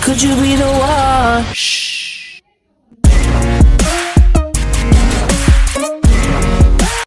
Could you be the one? Shh.